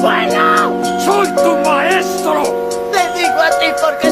¡Bueno! ¡Soy tu maestro! Te digo a ti porque